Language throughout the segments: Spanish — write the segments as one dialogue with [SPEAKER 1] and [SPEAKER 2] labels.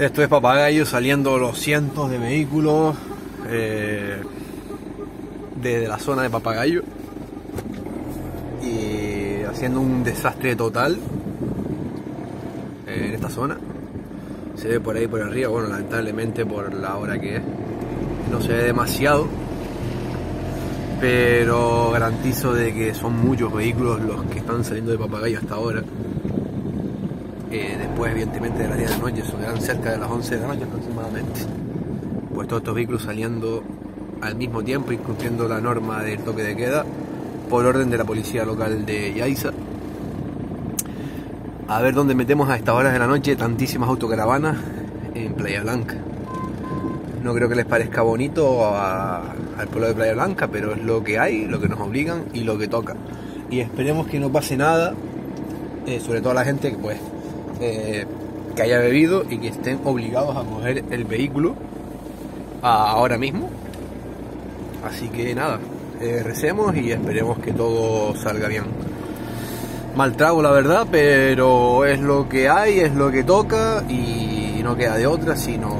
[SPEAKER 1] Esto es Papagayo saliendo los cientos de vehículos eh, desde la zona de Papagayo y haciendo un desastre total en esta zona. Se ve por ahí por arriba, bueno, lamentablemente por la hora que es, no se ve demasiado, pero garantizo de que son muchos vehículos los que están saliendo de Papagayo hasta ahora. Eh, después, evidentemente, de las 10 de la noche, son cerca de las 11 de la noche aproximadamente. Pues todos estos vehículos saliendo al mismo tiempo, incumpliendo la norma del toque de queda, por orden de la policía local de Yaiza. A ver dónde metemos a estas horas de la noche tantísimas autocaravanas en Playa Blanca. No creo que les parezca bonito al pueblo de Playa Blanca, pero es lo que hay, lo que nos obligan y lo que toca. Y esperemos que no pase nada, eh, sobre todo a la gente que pues eh, que haya bebido y que estén obligados a coger el vehículo ahora mismo. Así que nada, eh, recemos y esperemos que todo salga bien. Mal trago la verdad, pero es lo que hay, es lo que toca y no queda de otra sino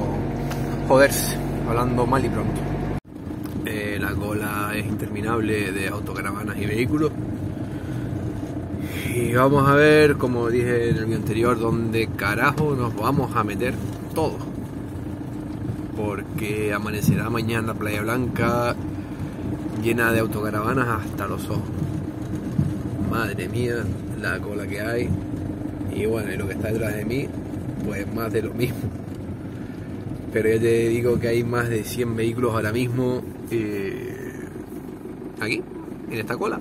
[SPEAKER 1] joderse, hablando mal y pronto. Eh, la cola es interminable de autocaravanas y vehículos y vamos a ver, como dije en el video anterior, dónde carajo nos vamos a meter todos. Porque amanecerá mañana Playa Blanca llena de autocaravanas hasta los ojos. Madre mía, la cola que hay. Y bueno, y lo que está detrás de mí, pues más de lo mismo. Pero ya te digo que hay más de 100 vehículos ahora mismo eh, aquí, en esta cola.